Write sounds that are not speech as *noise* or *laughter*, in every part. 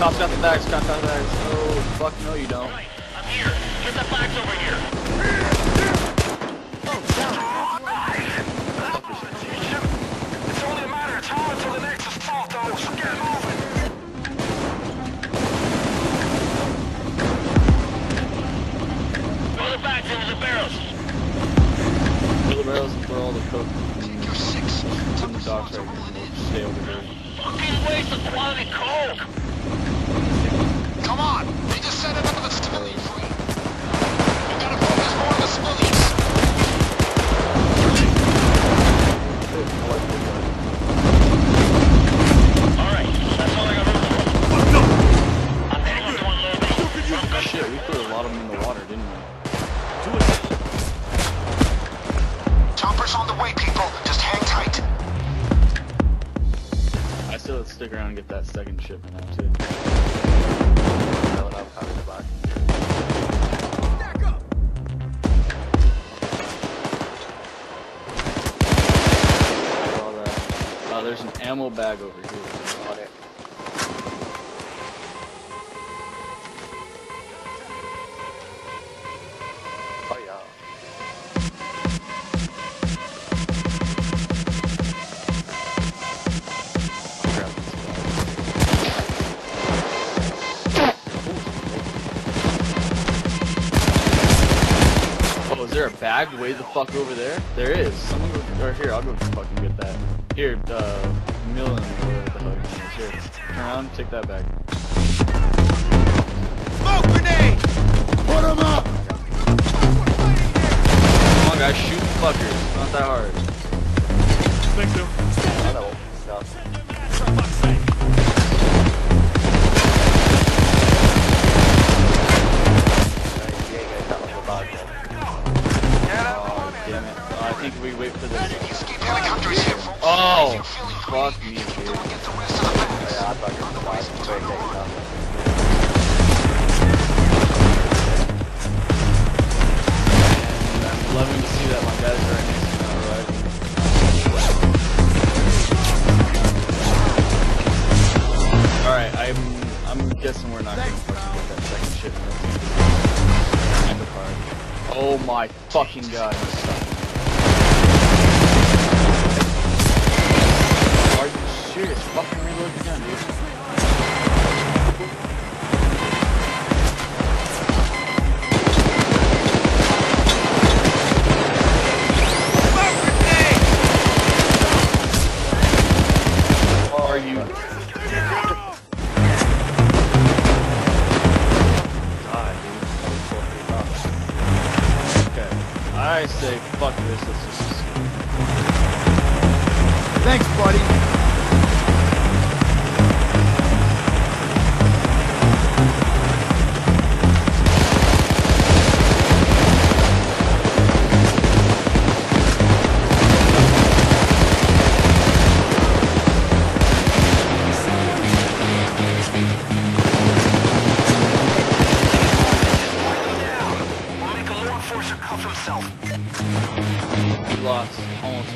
Cops got the bags, cops got the bags. Oh, fuck no you don't. Right, I'm here. Get the flags over here. Oh, it's only a matter of time until the next assault, though, so get moving. Throw the bags into the barrels. Fill the barrels and throw all the coke Take your six. in the docks right here. We'll stay over here. Fucking waste of quality coke. Come on. They just set it up with the civilian free. You gotta focus more on the civilians. Ammo bag over here. Is there a bag way the fuck over there? There is. Someone go, or here, I'll go fucking get that. Here, uh, Millen, whatever the hell your name is. Here, turn around, take that bag. Smoke grenade! Put him up! Come on, guys, shoot fuckers. It's not that hard. I know. No. My fucking god. Are you serious? Fucking reload your gun, dude. Fuck this. Let's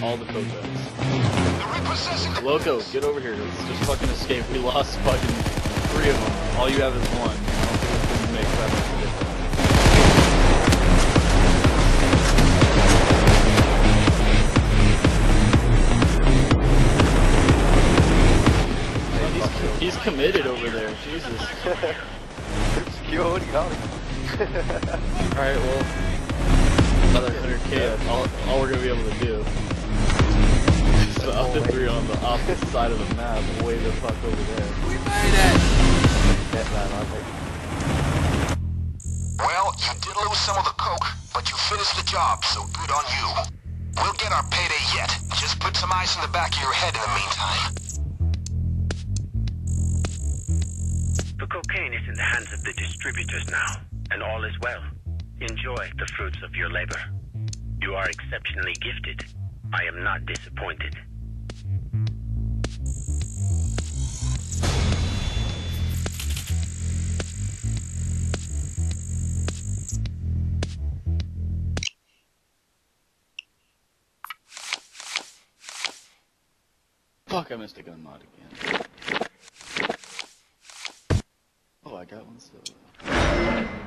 all the code beds. They're repossessing the Loco, get over here. Let's just fucking escape. We lost fucking three of them. All you have is one. I don't think it's gonna make that much difference. He's, he's committed over there. Jesus. *laughs* Secure. *laughs* Alright, well, on the opposite side of the map, way the fuck over there. We made it. Get that, I think. Well, you did lose some of the coke, but you finished the job, so good on you. We'll get our payday yet. Just put some ice in the back of your head in the meantime. The cocaine is in the hands of the distributors now, and all is well. Enjoy the fruits of your labor. You are exceptionally gifted. I am not disappointed. Fuck, I missed a gun mod again. Oh, I got one still.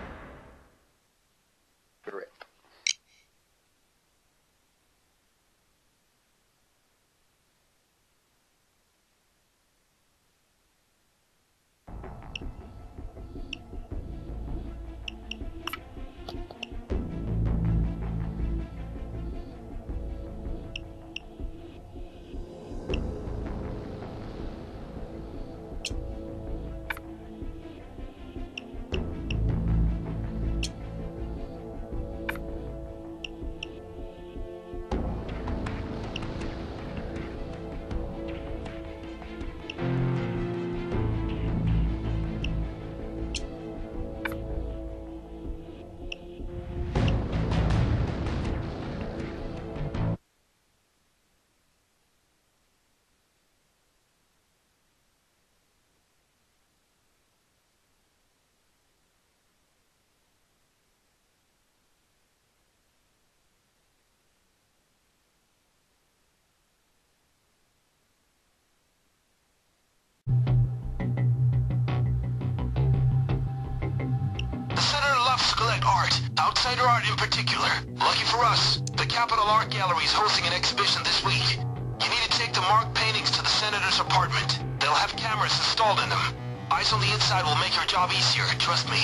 Outsider art in particular. Lucky for us, the Capitol Art Gallery is hosting an exhibition this week. You need to take the marked paintings to the Senator's apartment. They'll have cameras installed in them. Eyes on the inside will make your job easier, trust me.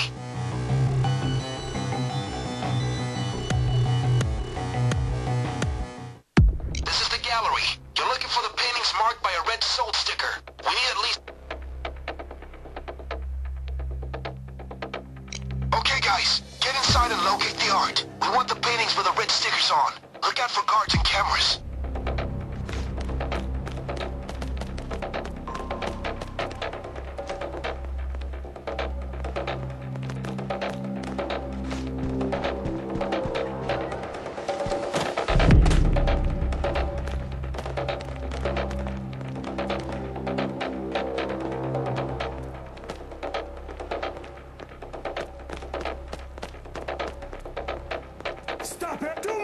Stickers on. Look out for guards and cameras. Stop it! Don't!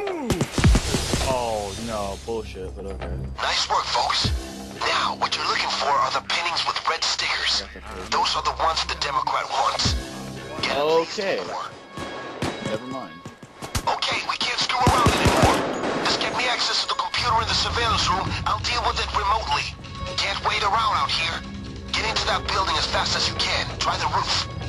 No, bullshit, but okay. Nice work, folks. Now, what you're looking for are the paintings with red stickers. Those are the ones the Democrat wants. Get Okay. Never mind. Okay, we can't screw around anymore. Just get me access to the computer in the surveillance room. I'll deal with it remotely. Can't wait around out here. Get into that building as fast as you can. Try the roof.